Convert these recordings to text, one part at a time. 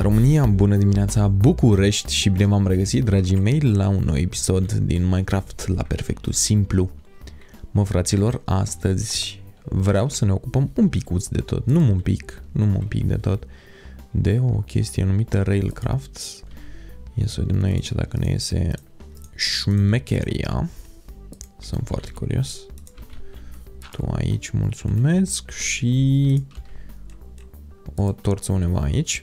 Bună dimineața România, bună dimineața București și bine v-am regăsit, dragii mei, la un nou episod din Minecraft la perfectul simplu. Mă, fraților, astăzi vreau să ne ocupăm un picuț de tot, nu un pic, nu un pic de tot, de o chestie numită Railcraft. Ia să vedem noi aici dacă ne iese șmecheria. Sunt foarte curios. Tu aici mulțumesc și o torță undeva aici.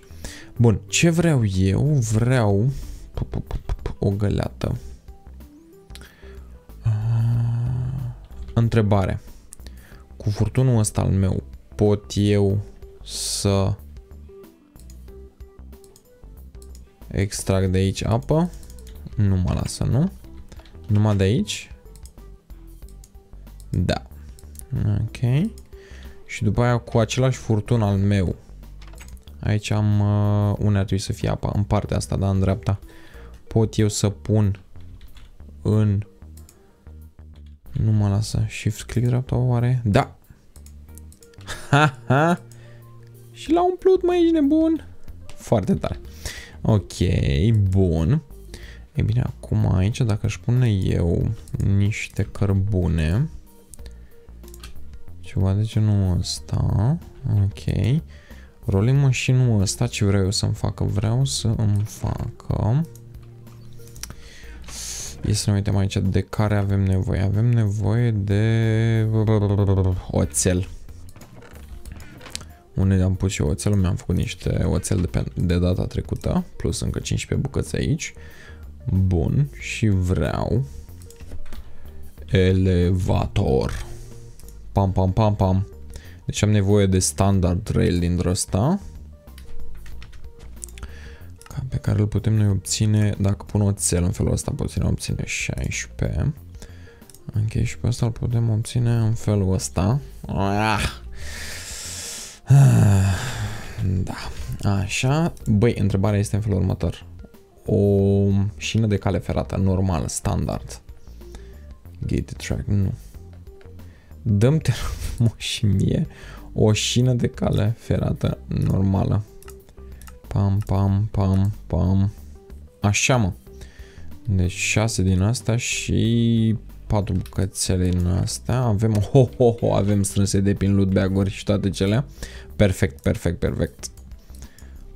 Bun, ce vreau eu? Vreau o găleată. Întrebare. Cu furtunul ăsta al meu pot eu să extrag de aici apă? Nu mă lasă, nu? Numai de aici? Da. Ok. Și după aia cu același furtun al meu Aici am, uh, unde ar trebui să fie apa, în partea asta, da, în dreapta. Pot eu să pun în... Nu mă lasă. Shift click dreapta oare? Da! Ha, ha! Și l-a umplut, mai ești nebun? Foarte tare. Ok, bun. E bine, acum aici, dacă aș pune eu niște cărbune, ceva de genul ăsta, ok, Rolling machine-ul ăsta, ce vreau eu să-mi facă? Vreau să îmi facă... E să ne uităm aici de care avem nevoie. Avem nevoie de oțel. Unde am pus eu oțelul? Mi-am făcut niște oțel de, pe, de data trecută, plus încă 15 bucăți aici. Bun, și vreau elevator. Pam, pam, pam, pam. Deci am nevoie de standard rail din ăsta. Pe care îl putem noi obține, dacă pun oțel în felul ăsta, putem obține 16. Ok, și pe asta îl putem obține în felul ăsta. Ah. Da, așa. Băi, întrebarea este în felul următor. O șină de cale ferată normal, standard. Gate track, nu. Dăm-te și mie o șină de cale ferată normală. Pam, pam, pam, pam. Așa, mă. Deci 6 din asta și 4 bucățele din astea. Avem, ho, ho, ho, avem strânse de pin loot bag și toate cele. Perfect, perfect, perfect.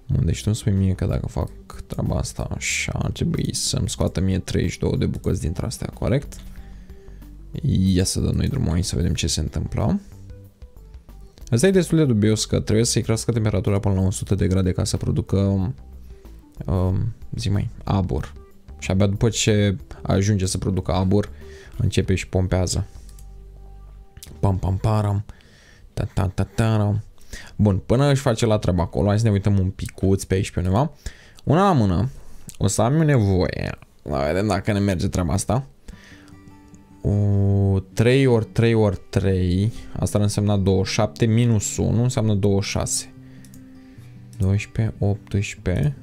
Bun, deci tu îmi spui mie că dacă fac treaba asta așa, ar trebui să-mi scoată mie 32 de bucăți dintre astea, corect? Ia să dăm noi drumul aici să vedem ce se întâmplă. Asta e destul de dubios că trebuie să-i crească temperatura până la 100 de grade ca să producă, um, zi mai, abur. Și abia după ce ajunge să producă abur, începe și pompează. Pam pam param. Ta ta ta ta Bun, până își face la treaba acolo, hai să ne uităm un picuț pe aici pe undeva. Una la mână, o să am eu nevoie, la vedem dacă ne merge treaba asta. O 3 ori 3 ori 3, asta ar însemna 27, minus 1 înseamnă 26. 12, 18,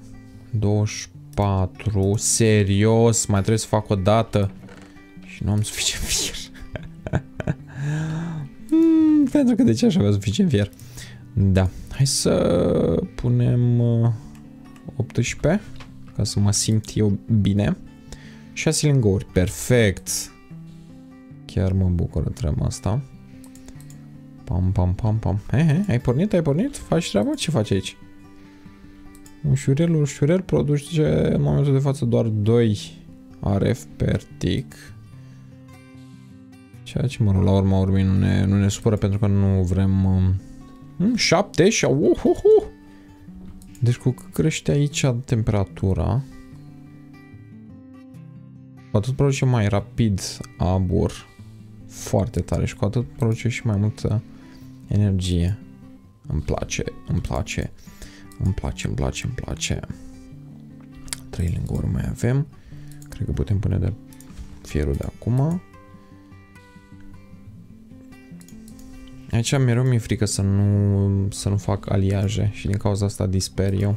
24, serios, mai trebuie să fac o dată și nu am suficient fier. mm, pentru că de ce aș avea suficient fier? Da, hai să punem 18 uh, ca să mă simt eu bine. 6 lingouri, perfect. Chiar mă bucură treaba asta. Pam, pam, pam, pam. He, he, ai pornit, ai pornit? Faci treaba? Ce faci aici? Ușurel, ușurel produce în momentul de față doar 2 RF per tick. Ceea ce, mă rog, la urma urmei nu ne, nu ne supără pentru că nu vrem... Um, 7 și... Uh, uh, uh. Deci cu cât crește aici temperatura, cu atât produce mai rapid abur foarte tare și cu atât produce și mai multă energie. Îmi place, îmi place, îmi place, îmi place, îmi place. Trei linguri mai avem. Cred că putem pune de fierul de acum. Aici mereu mi-e frică să nu, să nu fac aliaje și din cauza asta disper eu.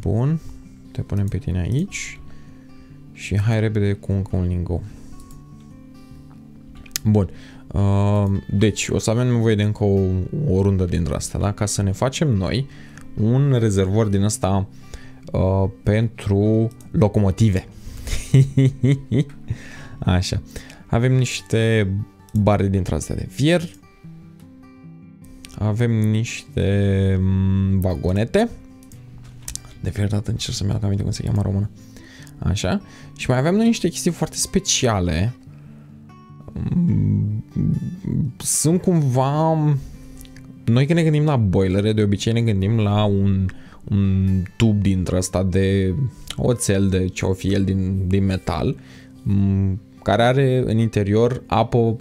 Bun. Te punem pe tine aici. Și hai repede cu încă un lingo. Bun. Uh, deci, o să avem nevoie de încă o, o rundă dintre asta, da? Ca să ne facem noi un rezervor din ăsta uh, pentru locomotive. Așa. Avem niște bare dintre astea de fier. Avem niște mm, vagonete. De fiecare dată încerc să-mi iau aminte cum se cheamă română. Așa. Și mai avem noi niște chestii foarte speciale. Mm, sunt cumva... Noi când ne gândim la boilere, de obicei ne gândim la un, un tub dintre ăsta de oțel, de ce o fi el din, din metal, mm, care are în interior apă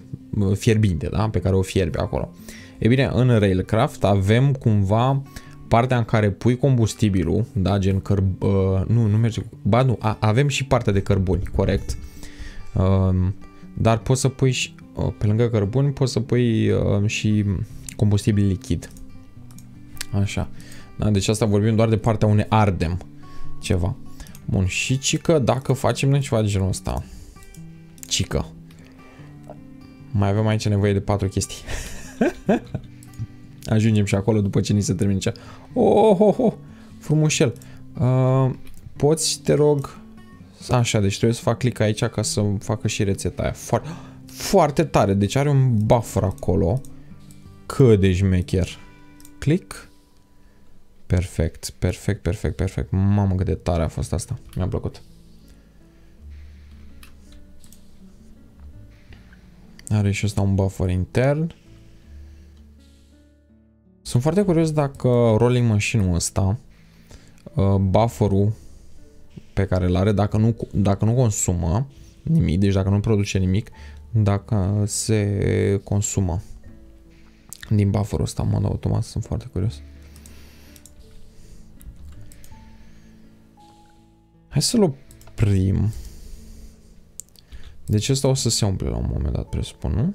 fierbinte, da? pe care o fierbe acolo. E bine, în Railcraft avem cumva partea în care pui combustibilul, da, gen cărb... Uh, nu, nu merge... Ba nu, a, avem și partea de cărbuni, corect. Uh, dar poți să pui și, uh, pe lângă cărbuni, poți să pui uh, și combustibil lichid. Așa. Da, deci asta vorbim doar de partea unde ardem ceva. Bun, și cică, dacă facem noi ceva de genul ăsta. Cică. Mai avem aici nevoie de patru chestii. Ajungem și acolo după ce ni se termină cea. Oh, oh, oh, frumușel. Uh, poți, te rog, așa, deci trebuie să fac click aici ca să facă și rețeta aia. Foarte, foarte tare, deci are un buffer acolo. Cât de șmecher. Click. Perfect, perfect, perfect, perfect. Mamă cât de tare a fost asta. Mi-a plăcut. Are și ăsta un buffer intern. Sunt foarte curios dacă rolling machine-ul ăsta, uh, bufferul pe care îl are, dacă nu, dacă nu consumă nimic, deci dacă nu produce nimic, dacă se consumă din bufferul ăsta în mod automat, sunt foarte curios. Hai să-l oprim. Deci ăsta o să se umple la un moment dat, presupun, nu?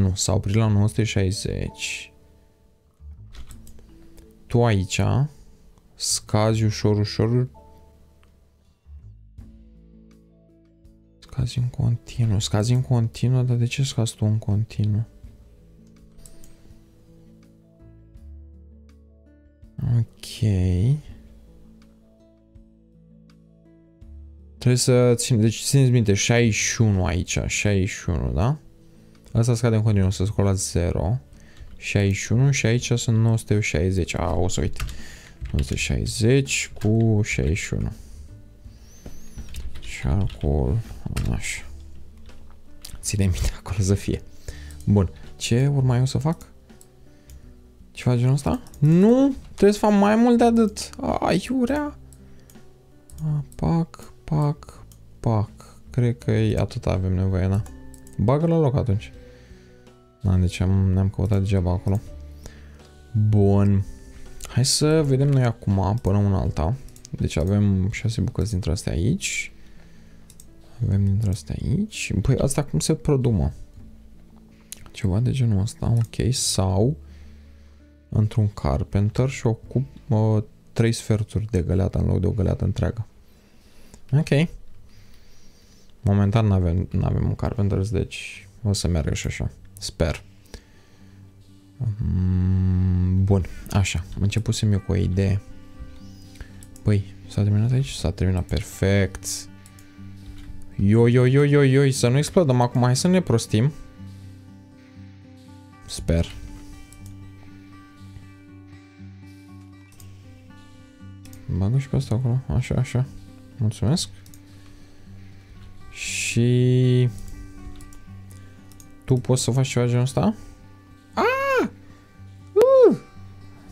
Nu, s-a oprit la 960. Tu aici scazi ușor, ușor. Scazi în continuu. Scazi în continuu, dar de ce scazi tu în continuu? Ok. Trebuie să țin, deci țineți minte, 61 aici, 61, da? Asta scade în continuu, să scol la 0. 61 și aici sunt 960. A, o să uit. 960 cu 61. Charcoal, așa. Ține minte acolo să fie. Bun. Ce urma eu să fac? Ceva genul ăsta? Nu! Trebuie să fac mai mult de atât. Aiurea. Pac, pac, pac. Cred că e atât avem nevoie, da? Bagă la loc atunci. Da, deci am, ne-am căutat degeaba acolo. Bun. Hai să vedem noi acum până una alta. Deci avem 6 bucăți dintre astea aici. Avem dintre astea aici. Păi asta cum se produmă? Ceva de genul ăsta, ok. Sau într-un carpenter și ocup uh, 3 sferturi de găleată în loc de o găleată întreagă. Ok. Momentan nu avem, avem un carpenter, deci o să meargă și așa. Sper. Mm, bun, așa. Am început eu cu o idee. Păi, s-a terminat aici? S-a terminat perfect. Yo, yo, yo, yo, yo, să nu explodăm acum, hai să ne prostim. Sper. Bagă și pe asta acolo, așa, așa. Mulțumesc. Și... Tu poți să faci ceva genul ăsta? Ah! Uh!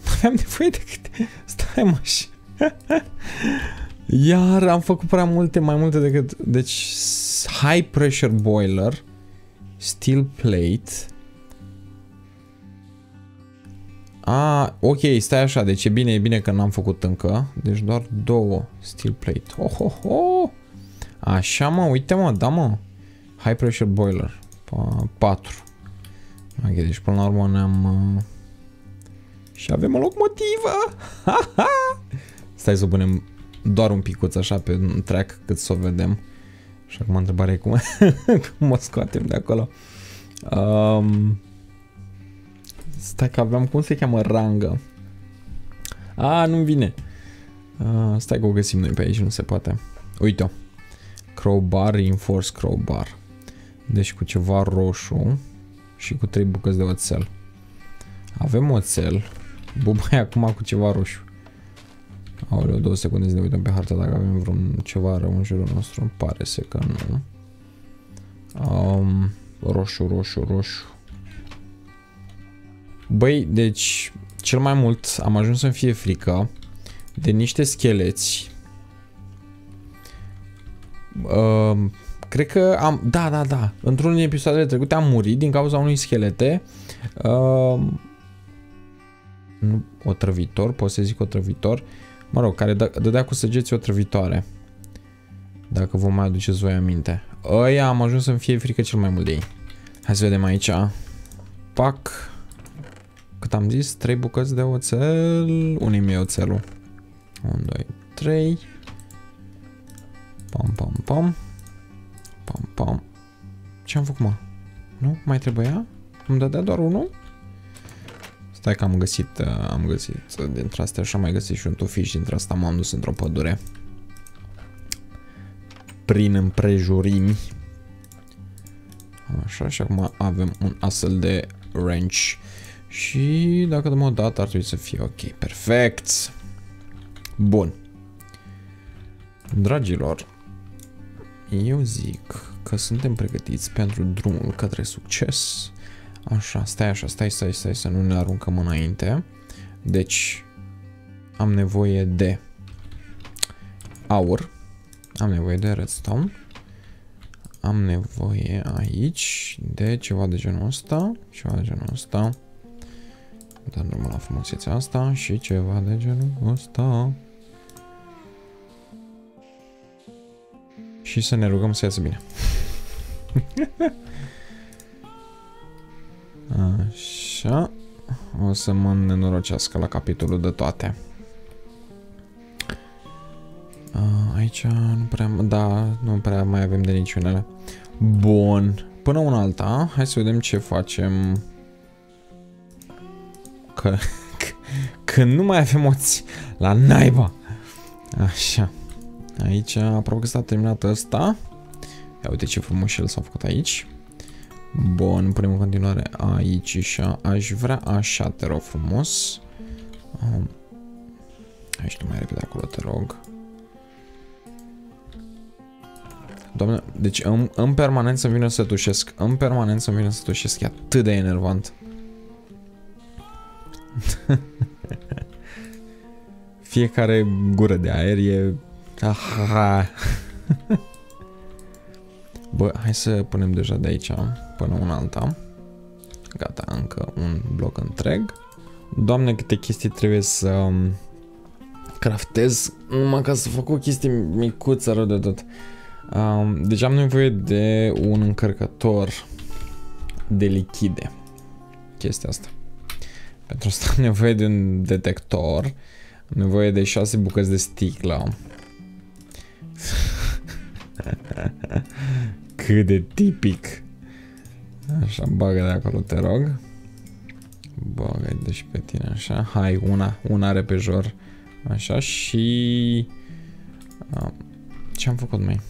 Aveam nevoie de câte... Stai mă și... Iar am făcut prea multe, mai multe decât... Deci, high pressure boiler, steel plate. A, ok, stai așa, deci e bine, e bine că n-am făcut încă. Deci doar două steel plate. Oh, oh, oh! Așa mă, uite mă, da mă. High pressure boiler. 4. Ok, deci până la urmă ne-am... Uh... Și avem o locomotivă! Stai să o punem doar un picuț așa pe un track cât să o vedem. Și acum întrebarea e cum, cum o scoatem de acolo. Um, stai că aveam, cum se cheamă, rangă. A, nu vine. A, stai că o găsim noi pe aici, nu se poate. Uite-o. Crowbar, reinforce crowbar. Deci cu ceva roșu și cu trei bucăți de oțel. Avem oțel. Buba e acum cu ceva roșu. Aoleu, două secunde să ne uităm pe hartă dacă avem vreun ceva rău în jurul nostru. Pare să că nu. Um, roșu, roșu, roșu. Băi, deci, cel mai mult am ajuns să-mi fie frică de niște scheleți. Uh, cred că am... Da, da, da. Într-unul din episoadele trecute am murit din cauza unui schelete. Uh, nu, otrăvitor, pot să zic otrăvitor. Mă rog, care dădea cu săgeți otrăvitoare. Dacă vă mai aduceți voi aminte. Ăia am ajuns să-mi fie frică cel mai mult de ei. Hai să vedem aici. Pac. Cât am zis? 3 bucăți de oțel. Unii mi oțelul. 1, 2, 3. Pam, pam, pam. Pam, pam. Ce am făcut, mă? Nu? Mai trebuia? Îmi dădea doar unul? Stai că am găsit, uh, am găsit dintre astea și am mai găsit și un tufiș dintre asta m-am dus într-o pădure. Prin împrejurimi. Așa, și acum avem un astfel de wrench. Și dacă dăm o dată ar trebui să fie ok. Perfect! Bun. Dragilor, eu zic că suntem pregătiți pentru drumul către succes. Așa, stai așa, stai, stai, stai să nu ne aruncăm înainte. Deci, am nevoie de aur, am nevoie de redstone, am nevoie aici de ceva de genul ăsta, ceva de genul ăsta, dar nu la frumusețea asta și ceva de genul ăsta. Și să ne rugăm să iasă bine. Așa. O să mă nenorocească la capitolul de toate. Aici nu prea, da, nu prea mai avem de niciunele. Bun. Până una alta, hai să vedem ce facem. Că, că, că nu mai avem oți la naiba. Așa. Aici, aproape că s-a terminat ăsta. Ia uite ce frumos el s-a făcut aici. Bun, punem în continuare aici și aș vrea așa, te rog frumos. Um, hai și mai repede acolo, te rog. Doamne, deci în, în permanent să vină să tușesc. În permanent să vină să tușesc. E atât de enervant. Fiecare gură de aer e... Aha. Bă, hai să punem deja de aici până un alta. Gata, încă un bloc întreg. Doamne, câte chestii trebuie să um, craftez numai ca să fac o chestie micuță rău de tot. Um, deci am nevoie de un încărcător de lichide. Chestia asta. Pentru asta am nevoie de un detector. Am nevoie de 6 bucăți de sticlă. Cât de tipic. Așa, bagă de acolo, te rog. bagă deci pe tine, așa. Hai, una, una repejor. Așa și... Ce am făcut, mai?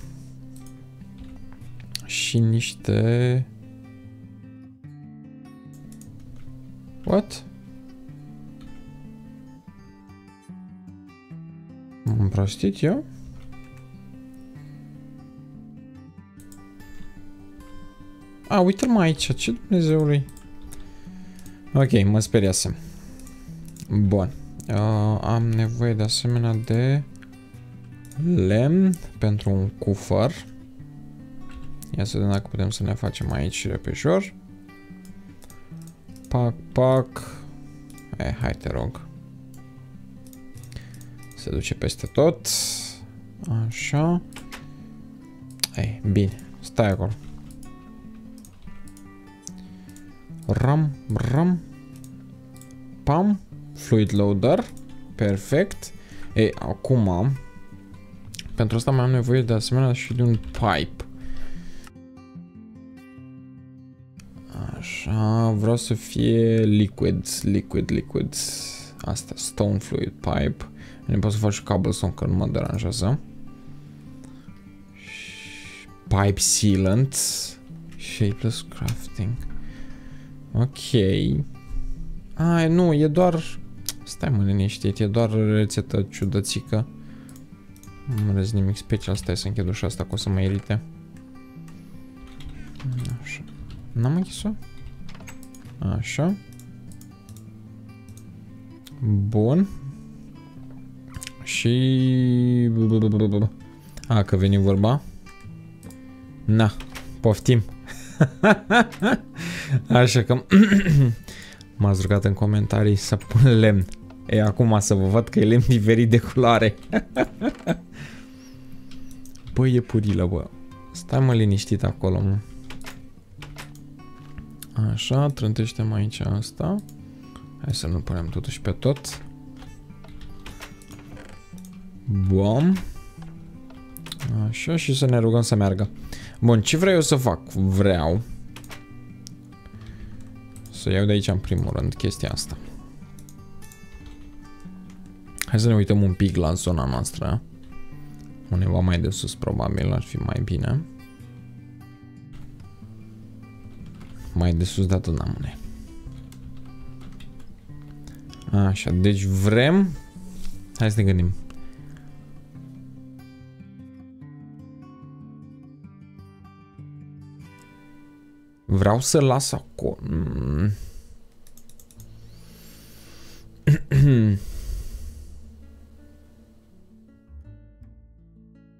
Și niște... What? M-am prostit eu? A, uite-l mai aici, ce Dumnezeului. Ok, mă speriasem. Bun. Uh, am nevoie de asemenea de lemn pentru un cufăr. Ia să vedem dacă putem să ne facem aici repejor. Pac, pac. E, hai te rog. Se duce peste tot. Așa. Ei, bine. Stai acolo. Ram, ram. Pam. Fluid loader. Perfect. Ei, acum, pentru asta mai am nevoie de asemenea și de un pipe. Așa, vreau să fie liquid, liquid, liquid. Asta, stone fluid pipe. Ne pot să faci cobblestone, că nu mă deranjează. Pipe sealant. Shapeless crafting. Ok. A, nu, e doar... Stai mă liniștit, e doar rețetă ciudățică. Nu vezi nimic special, stai să închid ușa asta, că o să mă irite. Așa. N-am închis-o? Așa. Bun. Și... A, că veni vorba. Na, poftim. Așa că m-ați rugat în comentarii să pun lemn. E, acum să vă văd că e lemn diferit de culoare. Băi, e purilă, bă. Stai mă liniștit acolo, mă. Așa, trântește aici asta. Hai să nu punem totuși pe tot. Bun. Așa și să ne rugăm să meargă. Bun, ce vreau eu să fac? Vreau să iau de aici în primul rând chestia asta. Hai să ne uităm un pic la zona noastră. Undeva mai de sus probabil ar fi mai bine. Mai de sus de atât n-am Așa, deci vrem... Hai să ne gândim. Vreau să las acolo.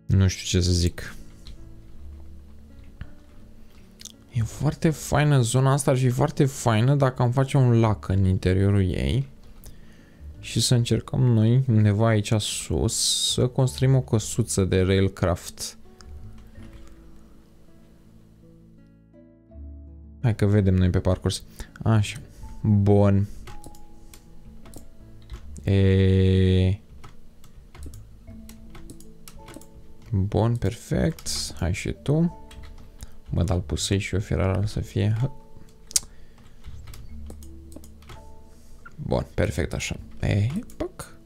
nu știu ce să zic. E foarte faină zona asta, ar fi foarte faină dacă am face un lac în interiorul ei. Și să încercăm noi, undeva aici sus, să construim o căsuță de railcraft. Hai că vedem noi pe parcurs. Așa. Bun. E... Bun, perfect. Hai și tu. Mă dau pusei și o ferară să fie... Bun, perfect așa. E, pac.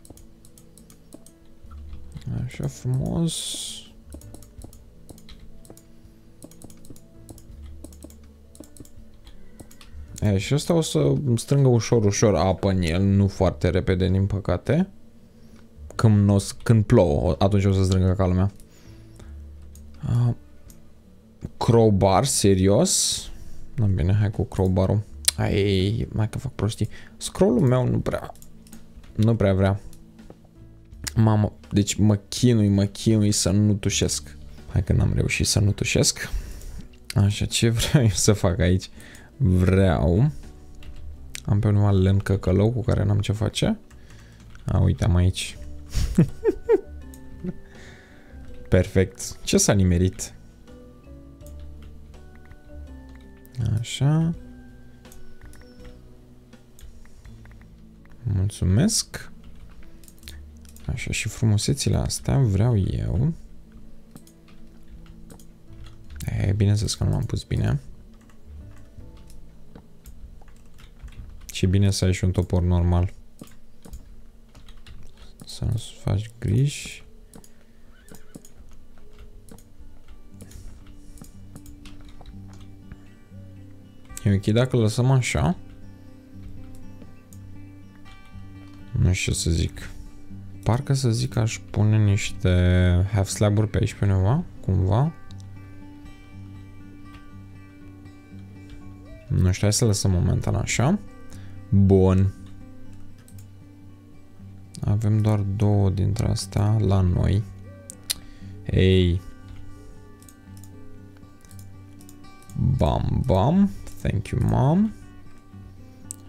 Așa frumos. E, și asta o să strângă ușor, ușor apă în el, nu foarte repede, din păcate. Când, o, când plouă, atunci o să strângă ca lumea. Uh, crowbar, serios? Nu, bine, hai cu crowbar-ul. Hai, mai că fac prostii. Scrollul meu nu prea... Nu prea vrea. Mamă, deci mă chinui, mă chinui să nu tușesc. Hai că n-am reușit să nu tușesc. Așa, ce vreau eu să fac aici? Vreau... Am pe undeva lemn căcălău cu care n-am ce face. A, uite, am aici. Perfect. Ce s-a nimerit? Așa. Mulțumesc. Așa, și frumusețile astea vreau eu. E, bine să că nu m-am pus bine. Și bine să ai și un topor normal. Să nu-ți faci griji. E ok dacă lăsăm așa. Nu știu ce să zic. Parcă să zic că aș pune niște half slab-uri pe aici pe undeva, cumva. Nu știu, hai să lăsăm momentan așa. Bun. Avem doar două dintre astea la noi. Ei. Bam, bam. Thank you, mom.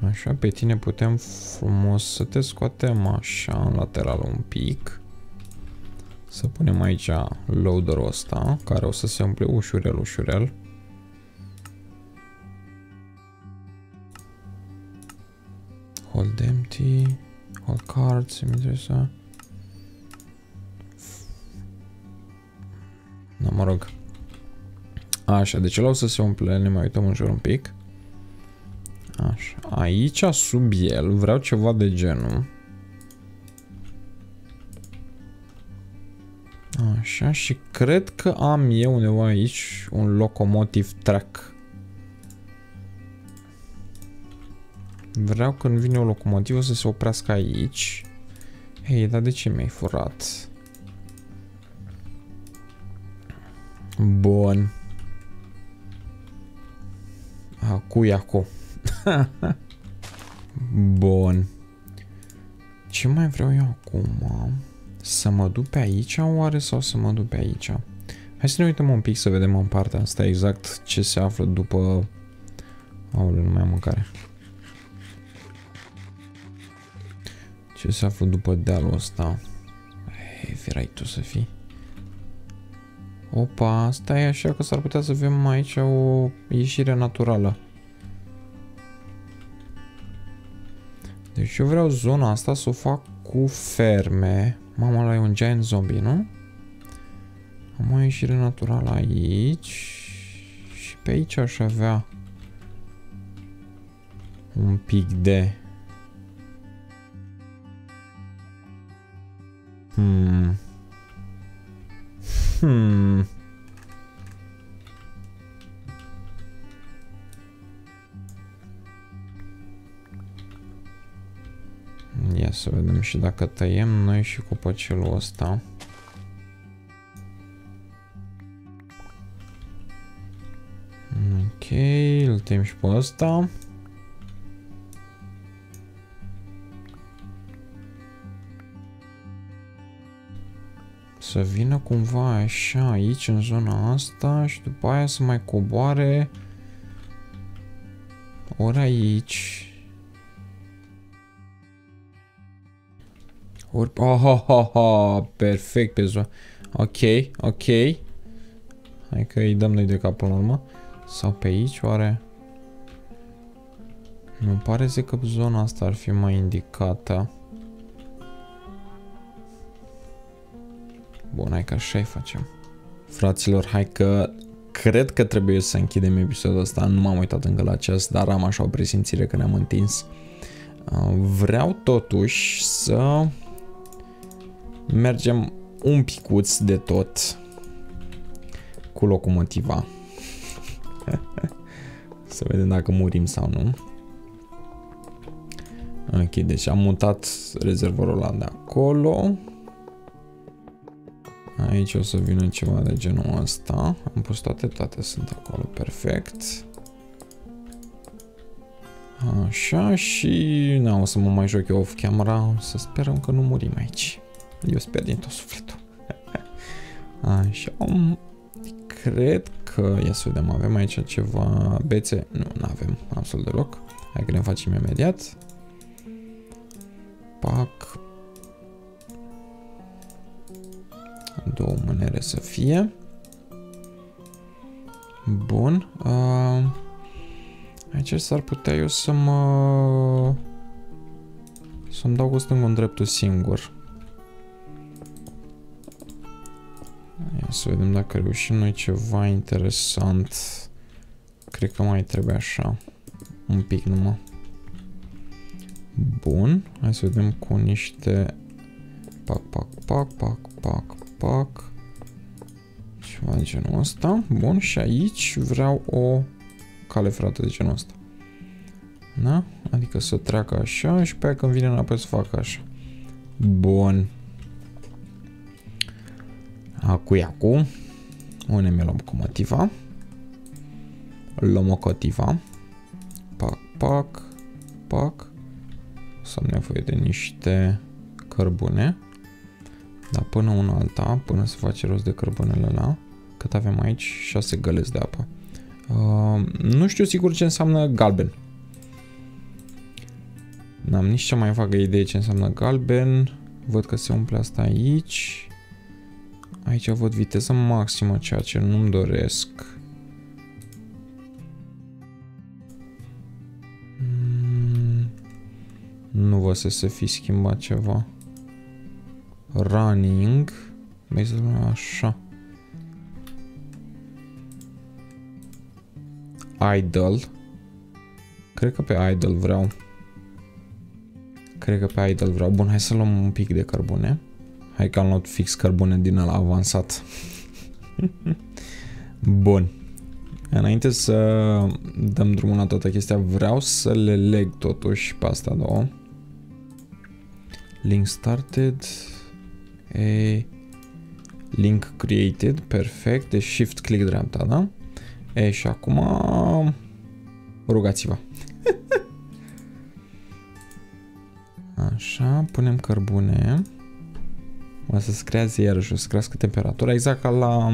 Așa, pe tine putem frumos să te scoatem așa în lateral un pic. Să punem aici loaderul ăsta, care o să se umple ușurel, ușurel. Hold empty. Hold cards. Mi interesa. Da, mă rog. Așa, deci ăla o să se umple. Ne mai uităm în jur un pic. Așa. Aici, sub el, vreau ceva de genul. Așa, și cred că am eu undeva aici un locomotiv track. Vreau când vine o locomotivă să se oprească aici. Hei, dar de ce mi-ai furat? Bun. Acu e acu. Bun. Ce mai vreau eu acum? Să mă duc pe aici oare sau să mă duc pe aici? Hai să ne uităm un pic să vedem în partea asta exact ce se află după... Aoleu, nu mai am mâncare. Ce se află după dealul ăsta? Hei, firai tu să fii. Opa, asta e așa că s-ar putea să avem aici o ieșire naturală. Deci eu vreau zona asta să o fac cu ferme. Mama, ăla e un giant zombie, nu? Am o ieșire naturală aici. Și pe aici aș avea un pic de... Hmm. Hmm. Ia să vedem și dacă tăiem noi și copăcelul ăsta. Ok, îl tăiem și pe ăsta. Să vină cumva așa aici în zona asta și după aia să mai coboare ori aici Ori... Oh, oh, oh, oh, perfect pe zona. Ok, ok. Hai că îi dăm noi de cap până la urmă. Sau pe aici, oare? Nu pare să că zona asta ar fi mai indicată. Bun, hai că așa facem. Fraților, hai că cred că trebuie să închidem episodul ăsta. Nu m-am uitat încă la ceas, dar am așa o presimțire că ne-am întins. Uh, vreau totuși să mergem un picuț de tot cu locomotiva. să vedem dacă murim sau nu. Ok, deci am mutat rezervorul ăla de acolo. Aici o să vină ceva de genul ăsta. Am pus toate, toate sunt acolo, perfect. Așa și... Na, o să mă mai joc eu off camera, să sperăm că nu murim aici. Eu sper din tot sufletul. Așa, cred că, ia să vedem, avem aici ceva bețe. Nu, nu avem absolut deloc. Hai că ne facem imediat. Pac. Două mânere să fie. Bun. Uh, aici s-ar putea eu să mă... Să-mi dau cu stângul în dreptul singur. Ia să vedem dacă reușim noi ceva interesant. Cred că mai trebuie așa. Un pic numai. Bun. Hai să vedem cu niște... Pac, pac, pac, pac, pac, pac. Ceva de genul ăsta. Bun. Și aici vreau o cale ferată de genul ăsta. Da? Adică să treacă așa și pe aia când vine înapoi să facă așa. Bun. Acu e acu. Unem locomotiva. Locomotiva. Pac, pac, pac. Să am nevoie de niște cărbune. Dar până una alta, până se face rost de cărbunele la, cât avem aici? 6 găleți de apă. Uh, nu știu sigur ce înseamnă galben. N-am nici cea mai vagă idee ce înseamnă galben. Văd că se umple asta aici. Aici văd viteză maximă, ceea ce nu-mi doresc. Mm, nu văd să se fi schimbat ceva. Running. Așa. Idle. Cred că pe idle vreau. Cred că pe idle vreau. Bun, hai să luăm un pic de cărbune. Hai că am luat fix cărbune din ăla avansat. Bun. Înainte să dăm drumul la toată chestia, vreau să le leg totuși pe asta două. Link started. E, link created. Perfect. De shift click dreapta, da? E, și acum rugați-vă. Așa, punem cărbune. O să se creeze iarăși, o să crească temperatura, exact ca la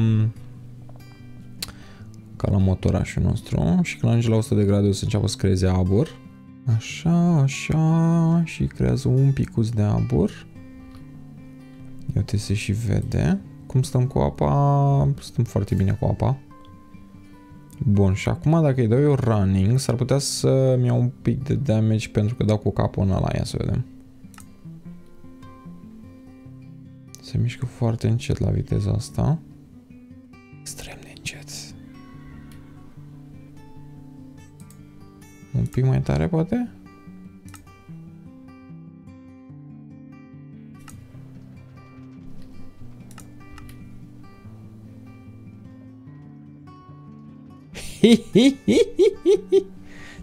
ca la motorașul nostru și când ajunge la 100 de grade o să înceapă să creeze abur. Așa, așa și creează un picuț de abur. Uite se și vede. Cum stăm cu apa? Stăm foarte bine cu apa. Bun, și acum dacă îi dau eu running, s-ar putea să-mi iau un pic de damage pentru că dau cu capul în ăla, ia să vedem. Se mișcă foarte încet la viteza asta. Extrem de încet. Un pic mai tare, poate?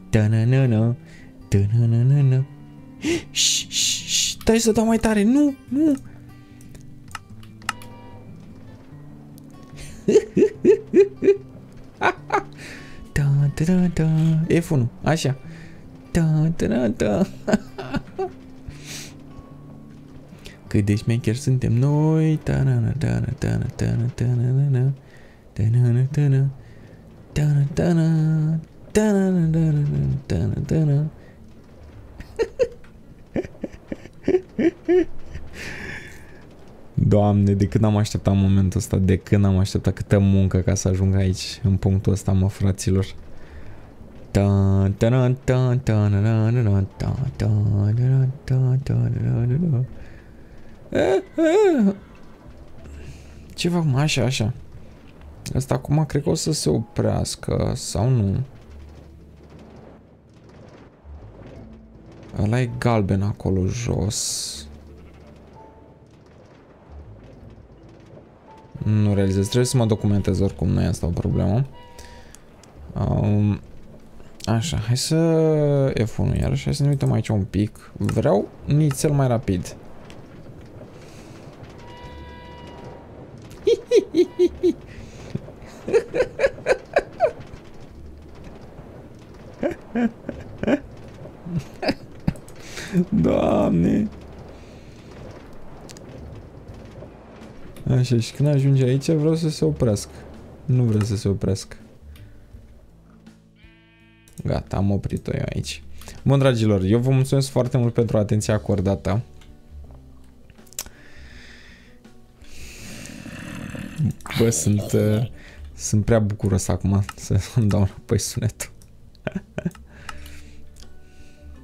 Da-na-na-na, da-na-na-na-na. Shh, shh, shh, stai să dau mai tare, nu, nu. da, da, da, da. F1, așa. Da, da, da, da. Cât de șmecheri suntem noi. Da, Doamne, de când am așteptat momentul ăsta, de când am așteptat câtă muncă ca să ajung aici, în punctul ăsta, mă, fraților. Ce fac, mă, așa, așa. Asta acum cred că o să se oprească, sau nu? Ăla e galben acolo jos. Nu realizez, trebuie să mă documentez oricum, nu e asta o problemă. Um, așa, hai să F1 iarăși, hai să ne uităm aici un pic. Vreau nițel mai rapid. Doamne! Așa, și când ajunge aici vreau să se oprească. Nu vreau să se oprească. Gata, am oprit-o eu aici. Bun, dragilor, eu vă mulțumesc foarte mult pentru atenția acordată. Bă, sunt, uh, sunt prea bucuros acum să îmi dau înapoi sunetul.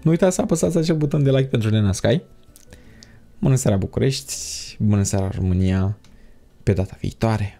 nu uitați să apăsați acel buton de like pentru Lena Sky. Bună seara București, bună seara România, pedata vittoria.